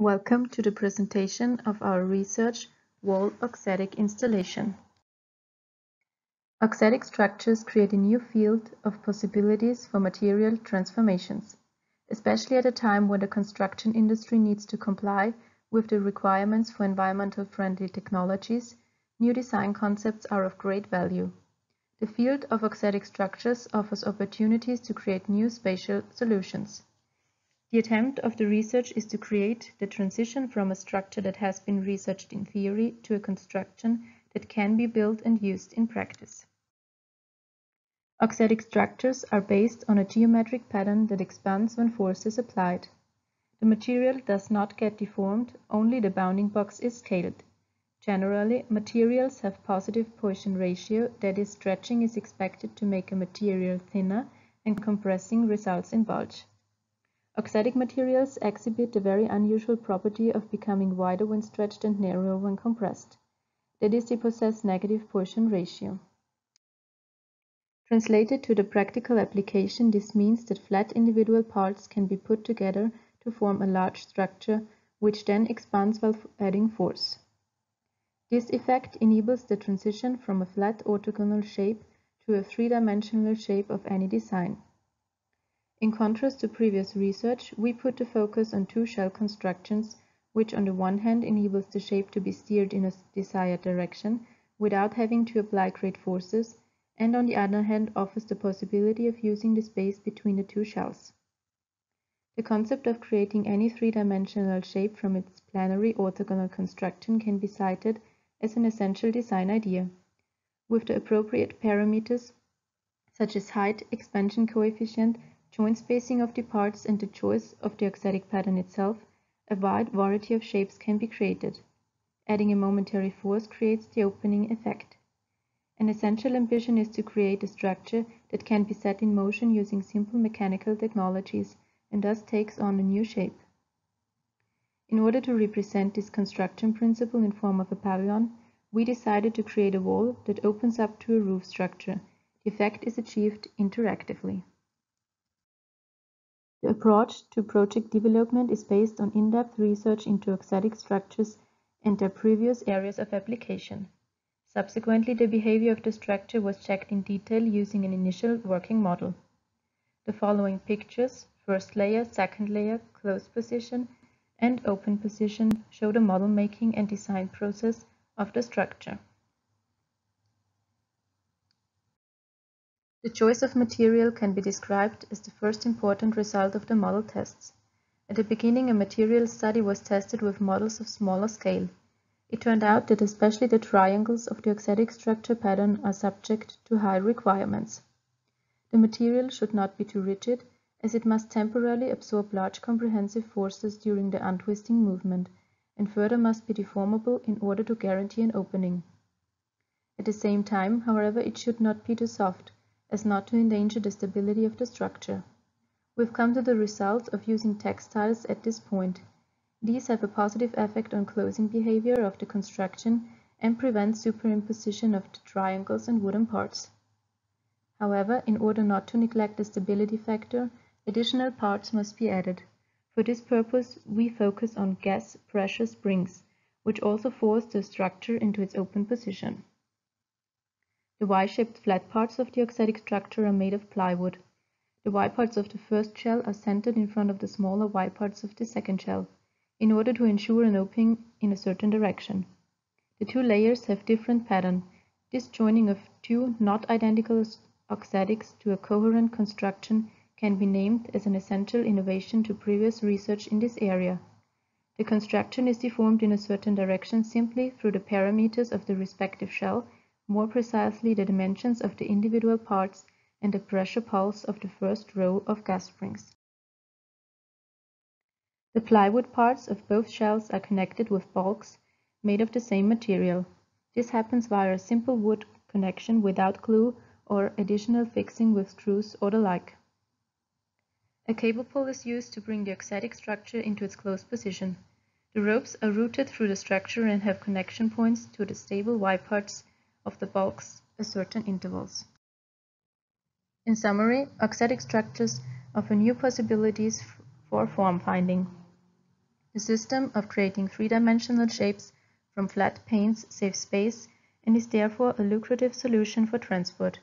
Welcome to the presentation of our research wall auxetic installation. Auxetic structures create a new field of possibilities for material transformations, especially at a time when the construction industry needs to comply with the requirements for environmental friendly technologies, new design concepts are of great value. The field of auxetic structures offers opportunities to create new spatial solutions. The attempt of the research is to create the transition from a structure that has been researched in theory to a construction that can be built and used in practice. Auxetic structures are based on a geometric pattern that expands when force is applied. The material does not get deformed, only the bounding box is scaled. Generally, materials have positive Poisson ratio, that is, stretching is expected to make a material thinner and compressing results in bulge. Auxetic materials exhibit the very unusual property of becoming wider when stretched and narrower when compressed. That is, they possess negative Poisson ratio. Translated to the practical application, this means that flat individual parts can be put together to form a large structure, which then expands while adding force. This effect enables the transition from a flat orthogonal shape to a three-dimensional shape of any design. In contrast to previous research, we put the focus on two shell constructions, which on the one hand enables the shape to be steered in a desired direction without having to apply great forces, and on the other hand offers the possibility of using the space between the two shells. The concept of creating any three-dimensional shape from its planary orthogonal construction can be cited as an essential design idea. With the appropriate parameters, such as height, expansion coefficient, joint spacing of the parts and the choice of the auxetic pattern itself, a wide variety of shapes can be created. Adding a momentary force creates the opening effect. An essential ambition is to create a structure that can be set in motion using simple mechanical technologies and thus takes on a new shape. In order to represent this construction principle in form of a pavilion, we decided to create a wall that opens up to a roof structure. The effect is achieved interactively. The approach to project development is based on in-depth research into auxetic structures and their previous areas of application. Subsequently, the behavior of the structure was checked in detail using an initial working model. The following pictures, first layer, second layer, closed position, and open position show the model making and design process of the structure. The choice of material can be described as the first important result of the model tests. At the beginning a material study was tested with models of smaller scale. It turned out that especially the triangles of the auxetic structure pattern are subject to high requirements. The material should not be too rigid, as it must temporarily absorb large comprehensive forces during the untwisting movement, and further must be deformable in order to guarantee an opening. At the same time, however, it should not be too soft, as not to endanger the stability of the structure. We've come to the result of using textiles at this point. These have a positive effect on closing behavior of the construction and prevent superimposition of the triangles and wooden parts. However, in order not to neglect the stability factor, additional parts must be added. For this purpose, we focus on gas pressure springs, which also force the structure into its open position. The Y-shaped flat parts of the auxetic structure are made of plywood. The Y parts of the first shell are centered in front of the smaller Y parts of the second shell, in order to ensure an opening in a certain direction. The two layers have different pattern. This joining of two not identical auxetics to a coherent construction can be named as an essential innovation to previous research in this area. The construction is deformed in a certain direction simply through the parameters of the respective shell more precisely the dimensions of the individual parts and the pressure pulse of the first row of gas springs. The plywood parts of both shells are connected with balks made of the same material. This happens via a simple wood connection without glue or additional fixing with screws or the like. A cable pull is used to bring the auxetic structure into its closed position. The ropes are routed through the structure and have connection points to the stable Y parts of the balks at certain intervals. In summary, auxetic structures offer new possibilities for form finding. The system of creating three-dimensional shapes from flat panes saves space and is therefore a lucrative solution for transport.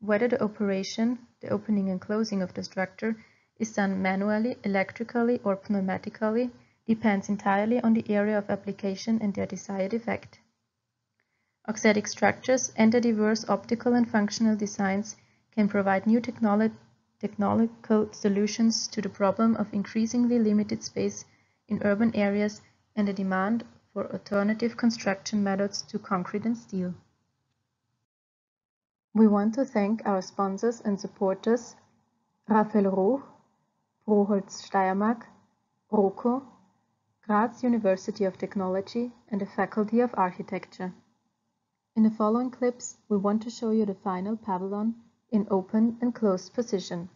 Whether the operation, the opening and closing of the structure, is done manually, electrically, or pneumatically depends entirely on the area of application and their desired effect. Auxetic structures and their diverse optical and functional designs can provide new technolo technological solutions to the problem of increasingly limited space in urban areas and the demand for alternative construction methods to concrete and steel. We want to thank our sponsors and supporters Raphael Ruch, Proholz Steiermark, ROCO, Graz University of Technology and the Faculty of Architecture. In the following clips, we want to show you the final pavilion in open and closed position.